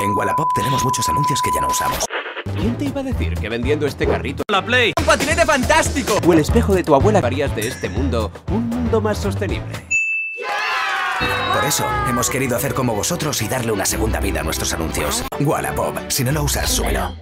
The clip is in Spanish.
En Wallapop tenemos muchos anuncios que ya no usamos. ¿Quién te iba a decir que vendiendo este carrito ¡La Play! ¡Un patinete fantástico! o el espejo de tu abuela harías de este mundo un mundo más sostenible? Por eso, hemos querido hacer como vosotros y darle una segunda vida a nuestros anuncios. Wallapop, si no lo usas, súbelo.